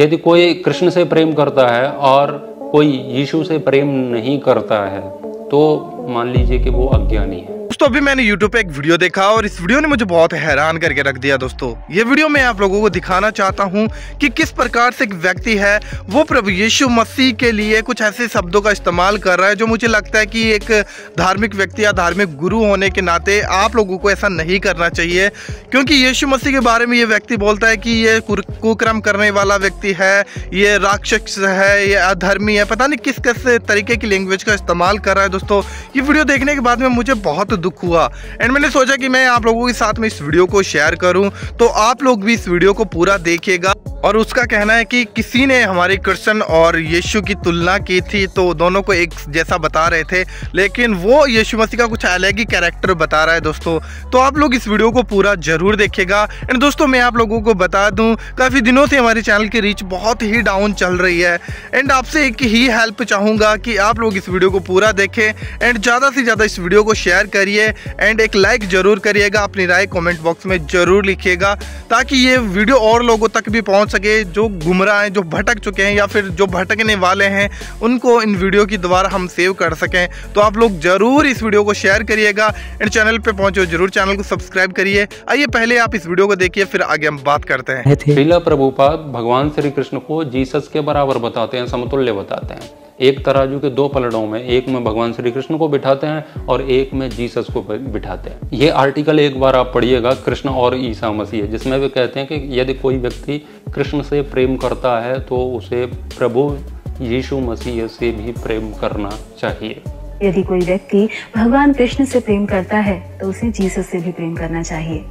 यदि कोई कृष्ण से प्रेम करता है और कोई यीशु से प्रेम नहीं करता है तो मान लीजिए कि वो अज्ञानी है। दोस्तों, अभी मैंने YouTube पे एक वीडियो देखा और इस वीडियो ने मुझे बहुत हैरान करके रख दिया दोस्तों। ये वीडियो मैं आप लोगों को दिखाना चाहता हूँ कि किस प्रकार से एक व्यक्ति है, वो प्रभु यीशु मसीह के लिए कुछ ऐसे शब्दों का इस्तेमाल कर रहा है जो मुझे लगता है कि एक धार्मिक व्यक्ति या धार्मिक गुरु होने के नाते आप लोगों को ऐसा नहीं करना चाहिए। क्योंकि यीशु मसीह के बारे में ये व्यक्ति बोलता है कि ये कुक्रम करने वाला व्यक्ति है, ये राक्षस है, ये अधर्मी है। पता नहीं किस किस तरीके की लैंग्वेज का इस्तेमाल कर रहा है दोस्तों। ये वीडियो देखने के बाद में मुझे बहुत दुख हुआ। एंड मैंने सोचा कि मैं आप लोगों के साथ में इस वीडियो को शेयर करूँ तो आप लोग भी इस वीडियो को पूरा देखिएगा। और उसका कहना है कि किसी ने हमारे कृष्ण और यीशु की तुलना की थी तो दोनों को एक जैसा बता रहे थे। लेकिन वो यीशु मसीह का कुछ अलग ही कैरेक्टर बता रहा है दोस्तों। तो आप लोग इस वीडियो को पूरा ज़रूर देखेगा एंड दोस्तों, मैं आप लोगों को बता दूँ, काफ़ी दिनों से हमारे चैनल की रीच बहुत ही डाउन चल रही है। एंड आपसे एक ही हेल्प चाहूँगा कि आप लोग इस वीडियो को पूरा देखें। एंड ज़्यादा से ज़्यादा इस वीडियो को शेयर करिए। एंड एक लाइक ज़रूर करिएगा अपनी राय कॉमेंट बॉक्स में ज़रूर लिखिएगा ताकि ये वीडियो और लोगों तक भी पहुँच सके जो गुमराह हैं जो भटक चुके हैं या फिर जो भटकने वाले हैं उनको इन वीडियो की द्वारा हम सेव कर सकें। तो आप लोग ज़रूर इस वीडियो को शेयर करिएगा एंड चैनल पे पहुँचे ज़रूर चैनल को सब्सक्राइब करिए। आइए पहले आप इस वीडियो को देखिए फिर आगे हम बात करते हैं। प्रभुपाद भगवान श्री कृष्ण को जीसस के बराबर बताते हैं समतुल्य बताते हैं। एक तराजू के दो पलड़ों में एक में भगवान श्री कृष्ण को बिठाते हैं और एक में जीसस को बिठाते हैं। ये आर्टिकल एक बार आप पढ़िएगा कृष्ण और ईसा मसीह जिसमें वे कहते हैं कि यदि कोई व्यक्ति कृष्ण से प्रेम करता है तो उसे प्रभु यीशु मसीह से भी प्रेम करना चाहिए। यदि कोई व्यक्ति भगवान कृष्ण से प्रेम करता है तो उसे जीसस से भी प्रेम करना चाहिए।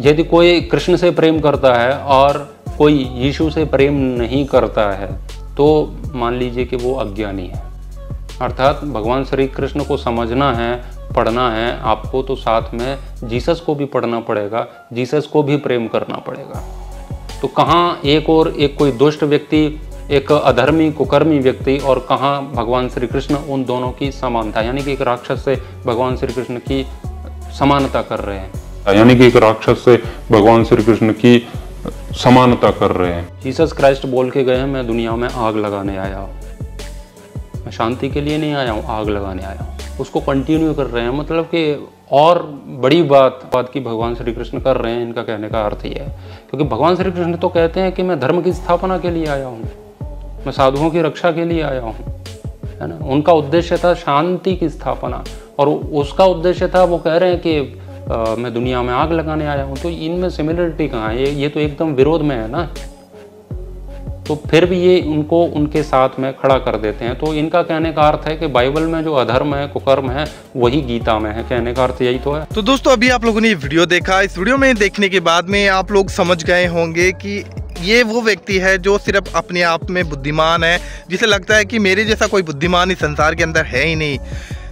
यदि कोई कृष्ण से प्रेम करता है और कोई यीशु से प्रेम नहीं करता है तो मान लीजिए कि वो अज्ञानी है। अर्थात भगवान श्री कृष्ण को समझना है, पढ़ना है, आपको तो साथ में जीसस को भी पढ़ना पड़ेगा, जीसस को भी प्रेम करना पड़ेगा। तो कहाँ एक और एक कोई दुष्ट व्यक्ति, एक अधर्मी, कुकर्मी व्यक्ति और कहाँ भगवान श्री कृष्ण उन दोनों की समानता, यानी कि एक राक्षस से भगवान श्री कृष्ण की समानता कर रहे हैं। यानी कि एक राक्षस से भगवान श्री कृष्ण की समानता कर रहे हैं। जीसस क्राइस्ट बोल के गए हैं, मैं दुनिया में आग लगाने आया हूँ। मैं शांति के लिए नहीं आया हूँ, आग लगाने आया हूँ। उसको कंटिन्यू कर रहे हैं मतलब कि और बड़ी बात बात की भगवान श्री कृष्ण कर रहे हैं, इनका कहने का अर्थ ये है। क्योंकि भगवान श्री कृष्ण तो कहते हैं कि मैं धर्म की स्थापना के लिए आया हूँ। मैं साधुओं की रक्षा के लिए आया हूँ। है ना? उनका उद्देश्य था शांति की स्थापना। और उसका उद्देश्य था, वो कह रहे हैं कि मैं दुनिया में आग लगाने आया हूँ तो इनमें सिमिलरिटी कहाँ है? ये ये तो एकदम विरोध में है ना? तो फिर भी ये उनको, उनके साथ में खड़ा कर देते हैं। तो इनका कहने का अर्थ है कि बाइबल में जो अधर्म है, कुकर्म है, वही गीता में है। कहने का अर्थ यही तो है। तो दोस्तों, अभी आप लोगों ने ये वीडियो देखा। इस वीडियो में देखने के बाद में आप लोग समझ गए होंगे कि ये वो व्यक्ति है जो सिर्फ़ अपने आप में बुद्धिमान है, जिसे लगता है कि मेरे जैसा कोई बुद्धिमान इस संसार के अंदर है ही नहीं।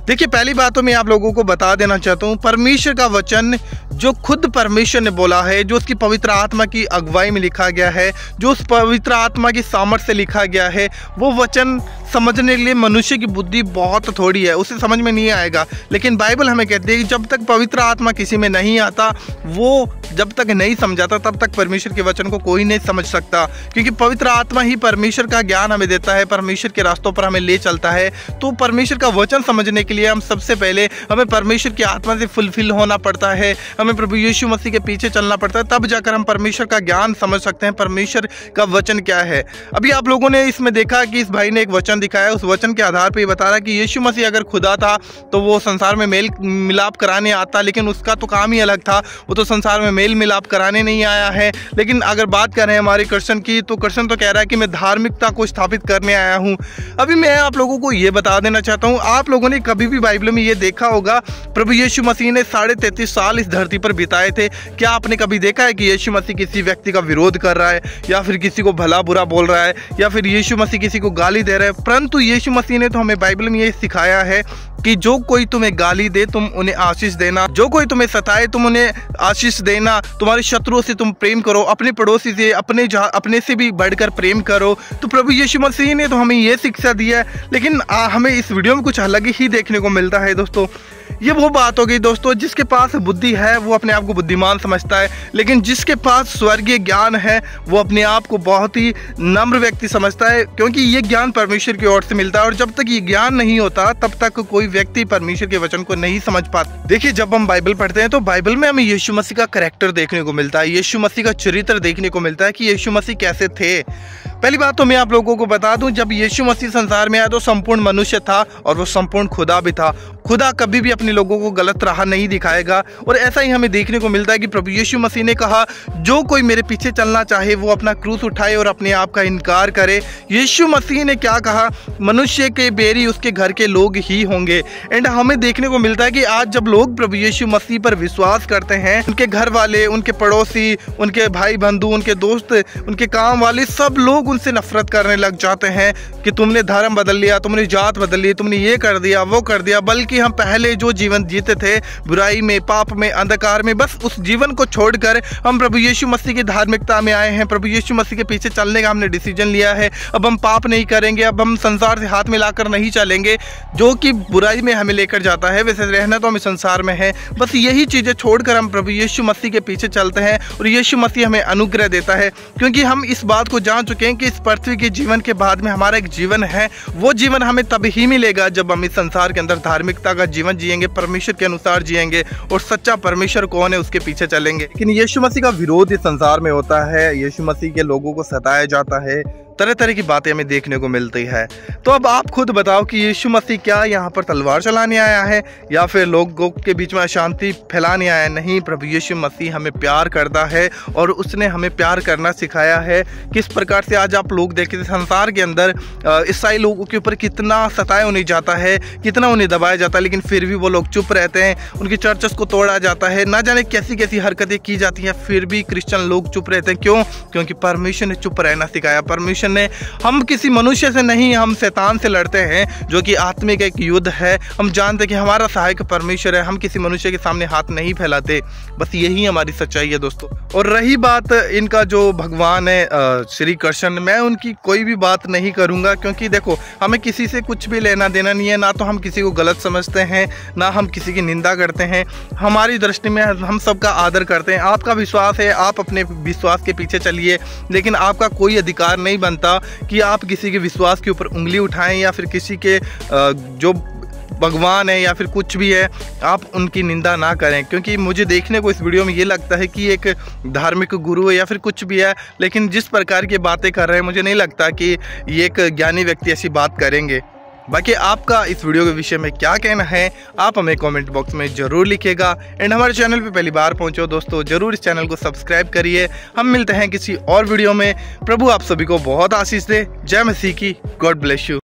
देखिए, पहली बात तो मैं आप लोगों को बता देना चाहता हूँ, परमेश्वर का वचन जो खुद परमेश्वर ने बोला है, जो उसकी पवित्र आत्मा की अगुवाई में लिखा गया है, जो उस पवित्र आत्मा की सामर्थ्य से लिखा गया है, वो वचन समझने के लिए मनुष्य की बुद्धि बहुत थोड़ी है, उसे समझ में नहीं आएगा। लेकिन बाइबल हमें कहती है कि जब तक पवित्र आत्मा किसी में नहीं आता, वो जब तक नहीं समझाता, तब तक परमेश्वर के वचन को कोई नहीं समझ सकता। क्योंकि पवित्र आत्मा ही परमेश्वर का ज्ञान हमें देता है, परमेश्वर के रास्तों पर हमें ले चलता है। तो परमेश्वर का वचन समझने के लिए हम सबसे पहले हमें परमेश्वर की आत्मा से फुलफिल होना पड़ता है, हमें प्रभु यीशु मसीह के पीछे चलना पड़ता है, तब जाकर हम परमेश्वर का ज्ञान समझ सकते हैं, परमेश्वर का वचन क्या है। अभी आप लोगों ने इसमें देखा कि इस भाई ने एक वचन दिखाया उस वचन के आधार पर ये बता रहा है कि यीशु मसीह अगर खुदा था तो वो संसार में मेल, मिलाप कराने आता, लेकिन उसका तो काम ही अलग था। वो तो संसार में मेल मिलाप कराने नहीं आया है। लेकिन अगर बात करें हमारे कृष्ण की तो कृष्ण तो कह रहा है कि मैं धार्मिकता को स्थापित करने आया हूँ। अभी मैं आप लोगों को ये बता देना चाहता हूँ, आप लोगों ने कभी भी बाइबल में ये देखा होगा, प्रभु यीशु मसीह ने साढ़े तैतीस साल इस धरती पर बिताए थे। क्या आपने कभी देखा है कि यीशु मसीह किसी व्यक्ति का विरोध कर रहा है, या फिर किसी को भला बुरा बोल रहा है, या फिर यीशु मसीह किसी को गाली दे रहा है? परंतु यीशु मसीह ने तो हमें बाइबल में ये सिखाया है कि जो कोई तुम्हें गाली दे तुम उन्हें आशीष देना। जो कोई तुम्हें सताए तुम उन्हें आशीष देना। तुम्हारे शत्रुओं से तुम प्रेम करो अपने पड़ोसी से अपने अपने से भी बढ़कर प्रेम करो। तो प्रभु यीशु मसीह ने तो हमें ये शिक्षा दी है लेकिन आ, हमें इस वीडियो में कुछ अलग ही देखने को मिलता है दोस्तों। ये वो बात हो गई दोस्तों, जिसके पास बुद्धि है, वो अपने आप को बुद्धिमान समझता है, लेकिन जिसके पास स्वर्गीय ज्ञान है, वो अपने आप को बहुत ही नम्र व्यक्ति समझता है, क्योंकि ये ज्ञान परमेश्वर की ओर से मिलता है, और जब तक ये ज्ञान नहीं होता, तब तक कोई व्यक्ति परमेश्वर के वचन को नहीं समझ पाता। देखिए, जब हम बाइबल पढ़ते हैं तो बाइबल में हमें यीशु मसीह का करेक्टर देखने को मिलता है, यीशु मसीह का चरित्र देखने को मिलता है कि यीशु मसीह कैसे थे। पहली बात तो मैं आप लोगों को बता दूँ, जब यीशु मसीह संसार में आया तो संपूर्ण मनुष्य था और वो संपूर्ण खुदा भी था। खुदा कभी भी अपने लोगों को गलत राह नहीं दिखाएगा और ऐसा ही हमें देखने को मिलता है कि प्रभु यीशु मसीह ने कहा, जो कोई मेरे पीछे चलना चाहे, वो अपना क्रूस उठाए और अपने आप का इनकार करे। यीशु मसीह ने क्या कहा, मनुष्य के बेरी उसके घर के लोग ही होंगे। एंड हमें देखने को मिलता है कि आज जब लोग प्रभु यीशु मसीह पर विश्वास करते हैं, उनके घर वाले, उनके पड़ोसी, उनके भाई बंधु उनके दोस्त, उनके काम वाले, सब लोग उनसे नफरत करने लग जाते हैं कि तुमने धर्म बदल लिया, तुमने जात बदल ली, तुमने ये कर दिया, वो कर दिया, बल्कि हम पहले जो जीवन जीते थे, बुराई में, पाप में, अंधकार में, बस उस जीवन को छोड़कर हम प्रभु यीशु मसीह की धार्मिकता में आए हैं, प्रभु यीशु मसीह के पीछे चलने का हमने डिसीज़न लिया है। अब हम पाप नहीं करेंगे, अब हम संसार से हाथ मिलाकर नहीं चलेंगे, जो कि बुराई में हमें लेकर जाता है, वैसे रहना तो हमें संसार में है। बस यही चीज़ें छोड़कर हम प्रभु यीशु मसीह के पीछे चलते हैं और यीशु मसीह हमें अनुग्रह देता है, क्योंकि हम इस बात को जान चुके हैं कि इस पृथ्वी के जीवन के बाद में हमारा एक जीवन है, वो जीवन हमें तब ही मिलेगा जब हम इस संसार के अंदर धार्मिकता का जीवन जियेंगे परमेश्वर के अनुसार जियेंगे और सच्चा परमेश्वर कौन है उसके पीछे चलेंगे। लेकिन यीशु मसीह का विरोध इस संसार में होता है, यीशु मसीह के लोगों को सताया जाता है तरह तरह की बातें हमें देखने को मिलती है। तो अब आप खुद बताओ कि यीशु मसीह क्या यहाँ पर तलवार चलाने आया है, या फिर लोगों के बीच में अशांति फैलाने आया है? नहीं, प्रभु यीशु मसीह हमें प्यार करता है और उसने हमें प्यार करना सिखाया है। किस प्रकार से आज आप लोग देखे संसार के अंदर ईसाई लोगों के ऊपर कितना सताया उन्हें जाता है, कितना उन्हें दबाया जाता है, लेकिन फिर भी वो लोग चुप रहते हैं, उनकी चर्चस को तोड़ा जाता है। ना जाने कैसी कैसी हरकतें की जाती हैं, फिर भी क्रिश्चियन लोग चुप रहते हैं। क्यों? क्योंकि परमेश्वर ने चुप रहना सिखाया। परमेश्वर परमेश्वर ने हम किसी मनुष्य से नहीं, हम शैतान से लड़ते हैं, जो कि आत्मिक एक युद्ध है। हम जानते कि हमारा सहायक परमेश्वर है, हम किसी मनुष्य के सामने हाथ नहीं फैलाते। बस यही हमारी सच्चाई है दोस्तों। और रही बात इनका जो भगवान है श्री कृष्ण, मैं उनकी कोई भी बात नहीं करूँगा, क्योंकि देखो, हमें किसी से कुछ भी लेना देना नहीं है। ना तो हम किसी को गलत समझते हैं, ना हम किसी की निंदा करते हैं। हमारी दृष्टि में हम सबका आदर करते हैं। आपका विश्वास है, आप अपने विश्वास के पीछे चलिए, लेकिन आपका कोई अधिकार नहीं बनता। बनता कि आप किसी के विश्वास के ऊपर उंगली उठाएँ या फिर किसी के जो भगवान है या फिर कुछ भी है, आप उनकी निंदा ना करें। क्योंकि मुझे देखने को इस वीडियो में ये लगता है कि एक धार्मिक गुरु है या फिर कुछ भी है, लेकिन जिस प्रकार की बातें कर रहे हैं, मुझे नहीं लगता कि ये एक ज्ञानी व्यक्ति ऐसी बात करेंगे। बाकी आपका इस वीडियो के विषय में क्या कहना है, आप हमें कमेंट बॉक्स में ज़रूर लिखेगा। एंड हमारे चैनल पे पहली बार पहुंचो दोस्तों, ज़रूर इस चैनल को सब्सक्राइब करिए। हम मिलते हैं किसी और वीडियो में। प्रभु आप सभी को बहुत आशीष दे। जय मसीह की। God bless you